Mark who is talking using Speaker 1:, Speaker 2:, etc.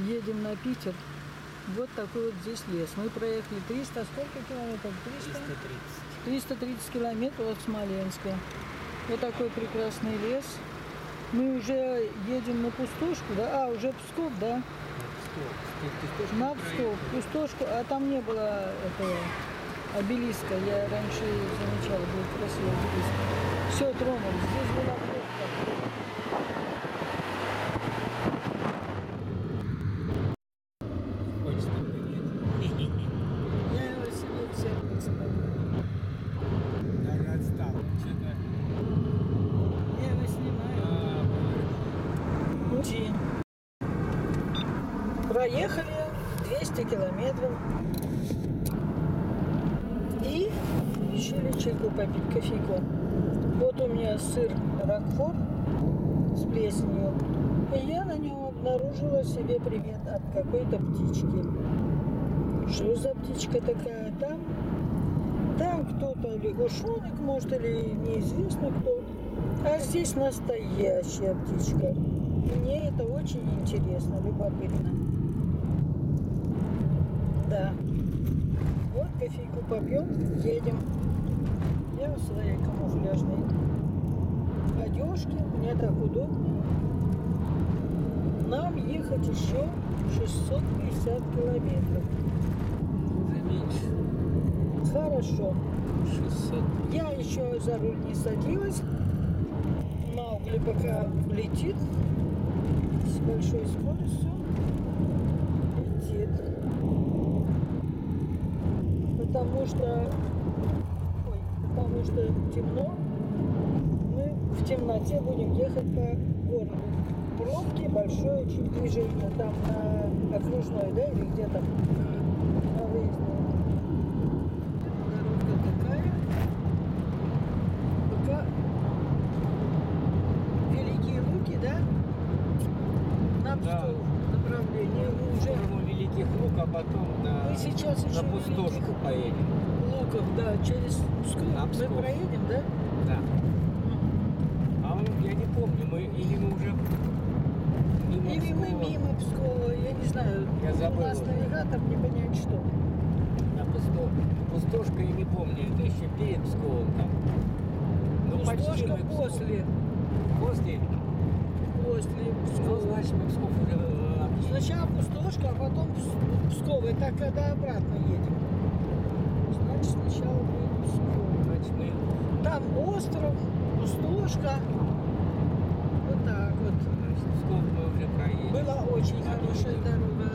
Speaker 1: едем на Питер. Вот такой вот здесь лес. Мы проехали 300, сколько километров? 300?
Speaker 2: 330.
Speaker 1: 330 километров от Смоленска. Вот такой прекрасный лес. Мы уже едем на Пустошку, да? А, уже Псков, да? На Псков, Пустошку, а там не было этого обелиска. Я раньше замечала, был красивый обелиск. Все, тронулись. Здесь была Пути. Проехали 200 километров. И решили чайку попить, кофейку. Вот у меня сыр Рокфор с плесенью. И я на нем обнаружила себе привет от какой-то птички. Что за птичка такая? Там, там кто-то лягушонок, может, или неизвестно кто. А здесь настоящая птичка. Мне это очень интересно, любопытно. Да. Вот кофейку попьем, едем. Я в своей камуфляжной одежке, мне так удобно. Нам ехать еще 650 километров.
Speaker 2: За меньше.
Speaker 1: Хорошо.
Speaker 2: 600.
Speaker 1: Я еще за руль не садилась. Маугли пока летит большой скоростью. Летит. Потому что, ой, потому что темно. Мы в темноте будем ехать по городу. Пробки большое очень движение. Там на окружной, да, или где там? На выездной. Дорога такая. Пока Великие Луки, да? На
Speaker 2: Да.
Speaker 1: Направление. Мы уже
Speaker 2: сторону Великих Лук, а потом на,
Speaker 1: мы сейчас
Speaker 2: на Пустошку
Speaker 1: Великих
Speaker 2: поедем.
Speaker 1: Луков, да, через Псков.
Speaker 2: На
Speaker 1: Мы
Speaker 2: Псков.
Speaker 1: проедем, да?
Speaker 2: Да. А он, я не помню, мы или мы уже мимо
Speaker 1: Или мы
Speaker 2: Пскова,
Speaker 1: мимо Пскова, я не знаю.
Speaker 2: Я забыл
Speaker 1: У нас навигатор не понять что.
Speaker 2: на Пусто... Пустошка, я не помню, это еще перед Псковом там. Ну,
Speaker 1: Пустошка
Speaker 2: мы
Speaker 1: после,
Speaker 2: После?
Speaker 1: После
Speaker 2: Ну,
Speaker 1: Пскова.
Speaker 2: значит, мы Псков э, объехали.
Speaker 1: Сначала Пустошка, а потом Пс- Псков. Это когда обратно едем. Значит, сначала будет Псков.
Speaker 2: Значит, мы
Speaker 1: Там остров, пустошка. Вот так вот.
Speaker 2: значит, Псков мы уже проедем.
Speaker 1: Была очень хорошая дорога.